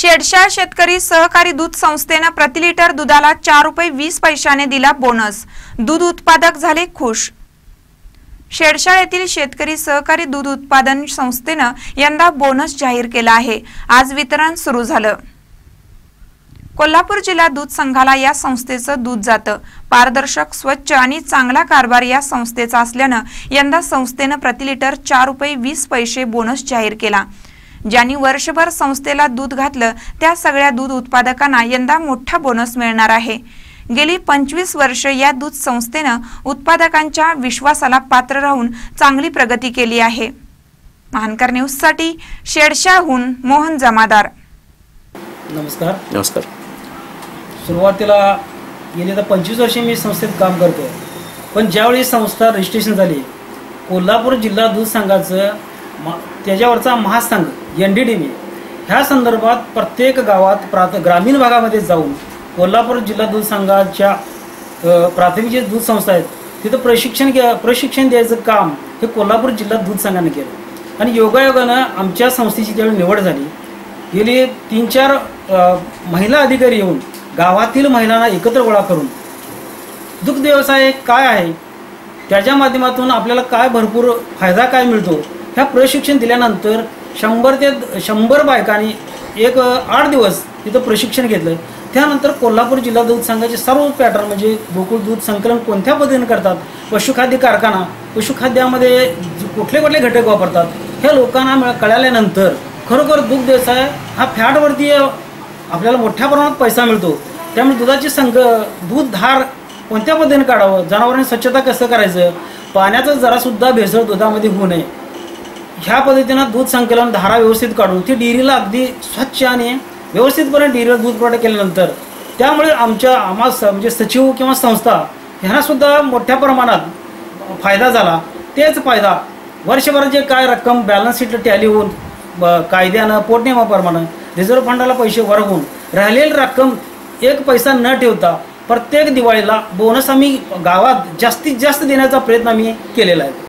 शेडशाळ शेतकरी सहकारी दूध संस्थेनं प्रति लिटर दुधाला चार रुपये वीस पैशाने दिला बोनस. दूध उत्पादक झाले खुश. शेडशाळ येथील शेतकरी सहकारी दूध उत्पादन संस्थेनं यंदा बोनस जाहीर केला आहे. आज वितरण सुरू झालं. कोल्हापूर जिल्हा दूध संघाला या संस्थेचं दूध जातं. पारदर्शक स्वच्छ आणि चांगला कारभार या संस्थेचा असल्यानं यंदा संस्थेनं प्रति लिटर चार रुपये वीस पैसे बोनस जाहीर केला. ज्यांनी वर्षभर संस्थेला दूध घातलं त्या सगळ्या दूध उत्पादकांना यंदा मोठा बोनस मिळणार आहे. गेली पंचवीस वर्ष या दूध संस्थेनं उत्पादकांच्या विश्वासाला पात्र राहून चांगली प्रगती केली आहे. महानकर न्यूजसाठी शेडशाहून मोहन जमादार. नमस्कार. नमस्कार. सुरुवातीला गेली तर पंचवीस वर्षे मी संस्थेत काम करतो पण ज्यावेळी संस्था रजिस्ट्रेशन झाली कोल्हापूर जिल्हा दूध संघाचं मा त्याच्यावरचा महासंघ एन डी डी बी ह्या संदर्भात प्रत्येक गावात प्राथ ग्रामीण भागामध्ये जाऊन कोल्हापूर जिल्हा दूध संघाच्या प्राथमिक जे दूध संस्था आहेत तिथं प्रशिक्षण घ्या प्रशिक्षण द्यायचं काम हे कोल्हापूर जिल्हा दूध संघाने केलं. आणि योगायोगानं आमच्या संस्थेची ज्यावेळी निवड झाली गेली तीन चार महिला अधिकारी येऊन गावातील महिलांना एकत्र गोळा करून दुग्ध व्यवसाय काय आहे त्याच्या माध्यमातून आपल्याला काय भरपूर फायदा काय मिळतो ह्या प्रशिक्षण दिल्यानंतर शंभर ते शंभर बायकांनी एक आठ दिवस तिथं प्रशिक्षण घेतलं. त्यानंतर कोल्हापूर जिल्हा दूध संघाचे सर्व पॅटर्न म्हणजे गोकुळ दूध संकलन कोणत्या पद्धतीने करतात? पशुखाद्य कारखाना पशुखाद्यामध्ये कुठले कुठले घटक वापरतात? ह्या लोकांना मिळ कळाल्यानंतर खरोखर दूध व्यवसाय हा फॅटवरती आपल्याला मोठ्या प्रमाणात पैसा मिळतो. त्यामुळे दुधाची संघ दूध धार कोणत्या पद्धतीने काढावं? जनावरांनी स्वच्छता कसं करायचं? पाण्याचं जरासुद्धा भेसळ दुधामध्ये होऊ नये. ह्या पद्धतीनं दूध संकलन धारा व्यवस्थित काढून ती डेअरीला अगदी स्वच्छ आणि व्यवस्थितपणे डेअरीला दूध पुरवठा केल्यानंतर त्यामुळे आमच्या आम्हा स- म्हणजे सचिव किंवा संस्था ह्यांनासुद्धा मोठ्या प्रमाणात फायदा झाला. तेच फायदा वर्षभरात जे काय रक्कम बॅलन्स शीटला टॅली होऊन ब- कायद्यानं पोटनियमाप्रमाणे रिझर्व्ह फंडाला पैसे वरवून राहिलेली रक्कम एक पैसा न ठेवता प्रत्येक दिवाळीला बोनस आम्ही गावात जास्तीत जास्त देण्याचा प्रयत्न आम्ही केलेला आहे.